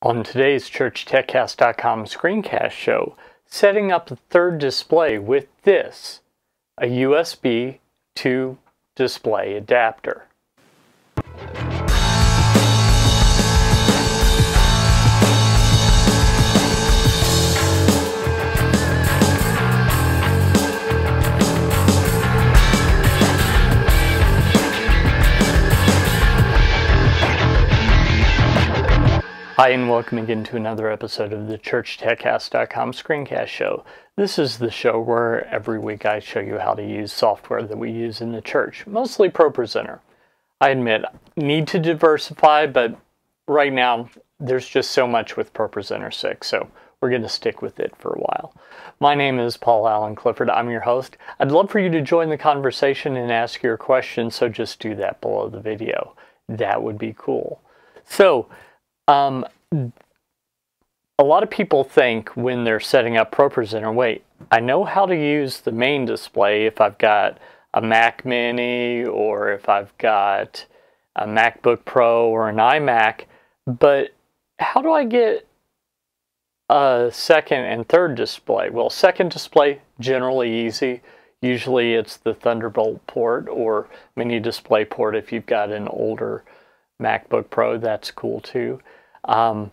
On today's ChurchTechCast.com screencast show, setting up the third display with this, a USB to display adapter. Hi, and welcome again to another episode of the ChurchTechCast.com screencast show. This is the show where every week I show you how to use software that we use in the church, mostly ProPresenter. I admit, need to diversify, but right now there's just so much with ProPresenter 6, so we're going to stick with it for a while. My name is Paul Alan Clifford. I'm your host. I'd love for you to join the conversation and ask your questions, so just do that below the video. That would be cool. So, um, a lot of people think when they're setting up ProPresenter, wait, I know how to use the main display if I've got a Mac Mini or if I've got a MacBook Pro or an iMac, but how do I get a second and third display? Well, second display, generally easy. Usually it's the Thunderbolt port or mini display port if you've got an older MacBook Pro, that's cool too. Um,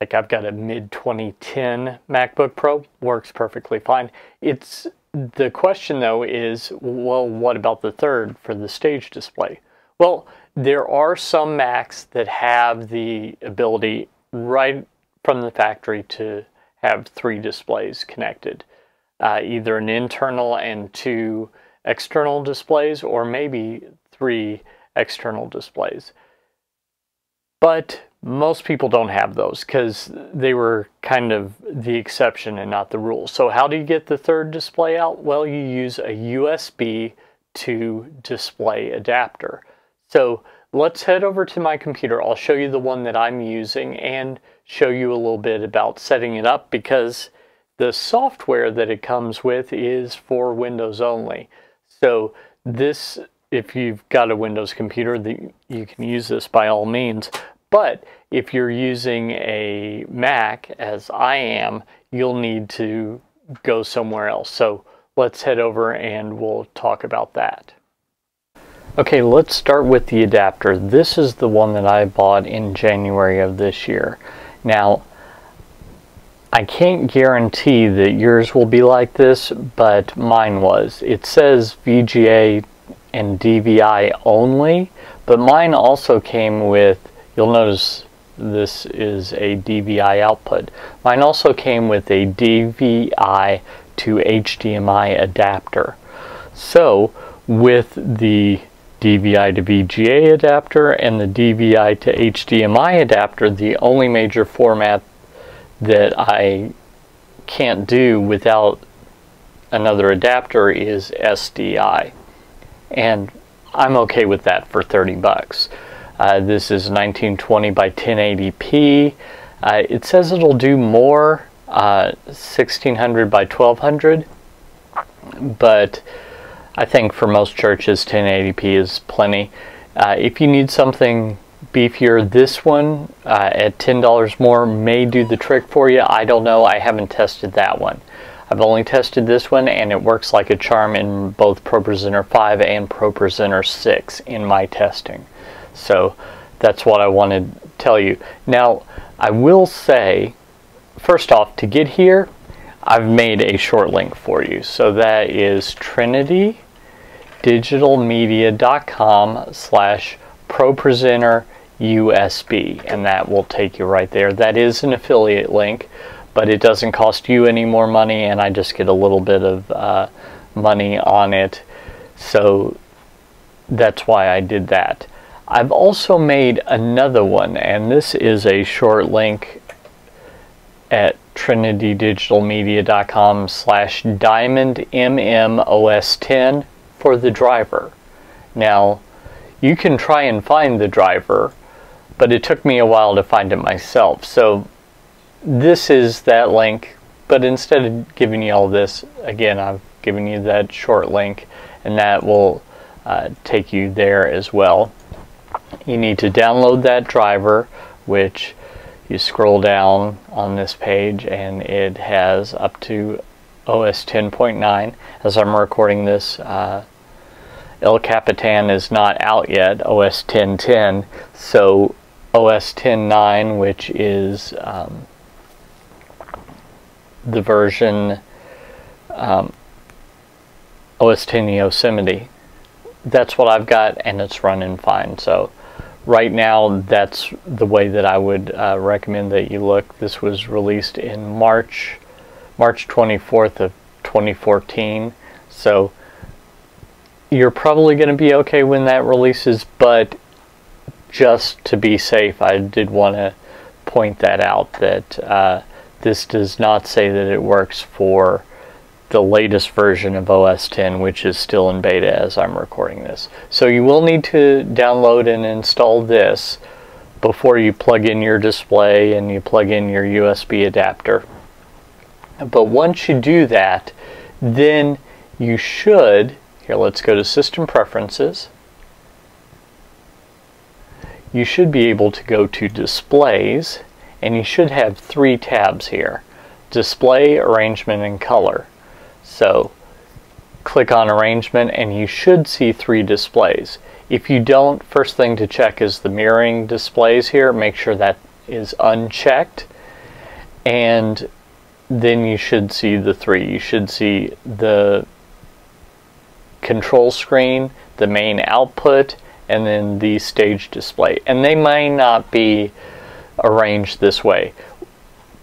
like I've got a mid 2010 MacBook Pro, works perfectly fine. It's the question though is, well, what about the third for the stage display? Well, there are some Macs that have the ability right from the factory to have three displays connected, uh, either an internal and two external displays, or maybe three external displays. But most people don't have those because they were kind of the exception and not the rule. So how do you get the third display out? Well, you use a USB to display adapter. So let's head over to my computer. I'll show you the one that I'm using and show you a little bit about setting it up because the software that it comes with is for Windows only. So this, if you've got a Windows computer, the, you can use this by all means. But if you're using a Mac, as I am, you'll need to go somewhere else. So let's head over and we'll talk about that. Okay, let's start with the adapter. This is the one that I bought in January of this year. Now, I can't guarantee that yours will be like this, but mine was. It says VGA and DVI only, but mine also came with You'll notice this is a DVI output. Mine also came with a DVI to HDMI adapter. So with the DVI to VGA adapter and the DVI to HDMI adapter, the only major format that I can't do without another adapter is SDI. And I'm okay with that for 30 bucks. Uh, this is 1920 by 1080p. Uh, it says it'll do more, uh, 1600 by 1200, but I think for most churches 1080p is plenty. Uh, if you need something beefier, this one uh, at $10 more may do the trick for you. I don't know. I haven't tested that one. I've only tested this one and it works like a charm in both ProPresenter 5 and ProPresenter 6 in my testing. So that's what I wanted to tell you. Now, I will say, first off, to get here, I've made a short link for you. So that is trinitydigitalmedia.com slash ProPresenter USB, and that will take you right there. That is an affiliate link, but it doesn't cost you any more money, and I just get a little bit of uh, money on it. So that's why I did that. I've also made another one, and this is a short link at trinitydigitalmedia.com slash diamondmmosx for the driver. Now, you can try and find the driver, but it took me a while to find it myself. So this is that link, but instead of giving you all this, again, I've given you that short link, and that will uh, take you there as well you need to download that driver which you scroll down on this page and it has up to OS 10.9. As I'm recording this, uh, El Capitan is not out yet, OS 10.10. So OS 10.9, which is um, the version um, OS 10 Yosemite, that's what I've got and it's running fine. So right now that's the way that I would uh, recommend that you look. This was released in March March 24th of 2014. So you're probably going to be okay when that releases, but just to be safe, I did want to point that out that uh, this does not say that it works for the latest version of OS 10, which is still in beta as I'm recording this. So you will need to download and install this before you plug in your display and you plug in your USB adapter. But once you do that, then you should, here let's go to System Preferences. You should be able to go to Displays and you should have three tabs here. Display, Arrangement, and Color. So click on Arrangement and you should see three displays. If you don't, first thing to check is the mirroring displays here. Make sure that is unchecked. And then you should see the three. You should see the control screen, the main output, and then the stage display. And they may not be arranged this way.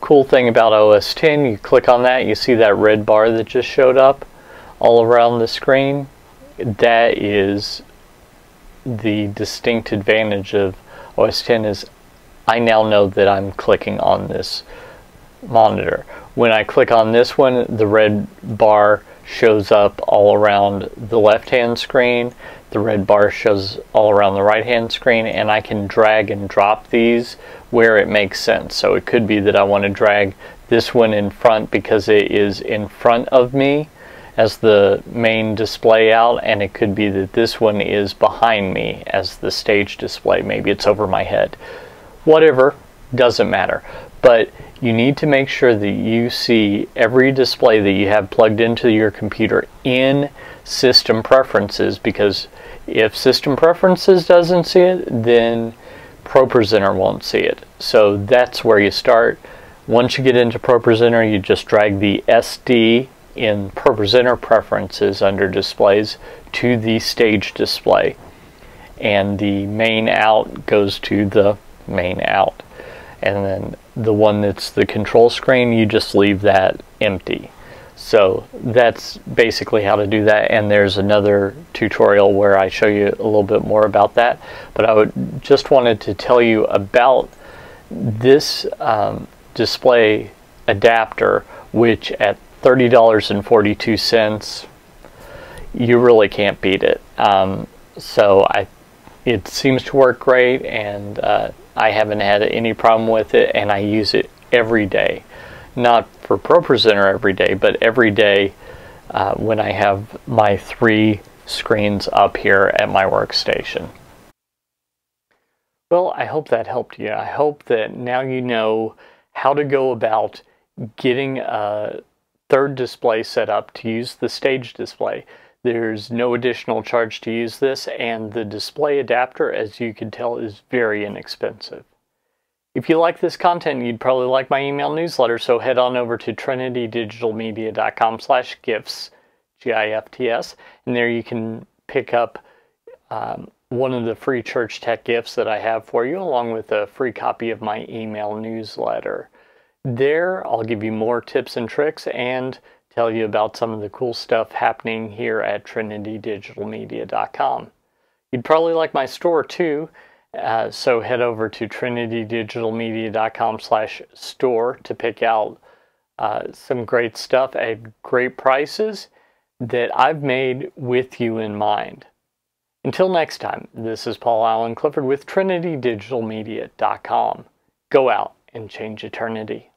Cool thing about OS 10, you click on that, you see that red bar that just showed up all around the screen. That is the distinct advantage of OS 10 is I now know that I'm clicking on this monitor. When I click on this one, the red bar shows up all around the left hand screen. The red bar shows all around the right hand screen and I can drag and drop these where it makes sense. So it could be that I want to drag this one in front because it is in front of me as the main display out and it could be that this one is behind me as the stage display. Maybe it's over my head. Whatever, doesn't matter. But you need to make sure that you see every display that you have plugged into your computer in system preferences because if system preferences doesn't see it then ProPresenter won't see it. So that's where you start. Once you get into ProPresenter you just drag the SD in ProPresenter preferences under displays to the stage display. And the main out goes to the main out and then the one that's the control screen, you just leave that empty. So that's basically how to do that and there's another tutorial where I show you a little bit more about that. But I would just wanted to tell you about this um, display adapter which at $30.42 you really can't beat it. Um, so I, it seems to work great and uh, I haven't had any problem with it and I use it every day. Not for ProPresenter every day, but every day uh, when I have my three screens up here at my workstation. Well, I hope that helped you. I hope that now you know how to go about getting a third display set up to use the stage display. There's no additional charge to use this and the display adapter as you can tell is very inexpensive. If you like this content, you'd probably like my email newsletter, so head on over to trinitydigitalmedia.com slash gifts, G-I-F-T-S, and there you can pick up um, one of the free church tech gifts that I have for you, along with a free copy of my email newsletter. There, I'll give you more tips and tricks and tell you about some of the cool stuff happening here at trinitydigitalmedia.com. You'd probably like my store too, uh, so head over to trinitydigitalmedia.com slash store to pick out uh, some great stuff at great prices that I've made with you in mind. Until next time, this is Paul Alan Clifford with trinitydigitalmedia.com. Go out and change eternity.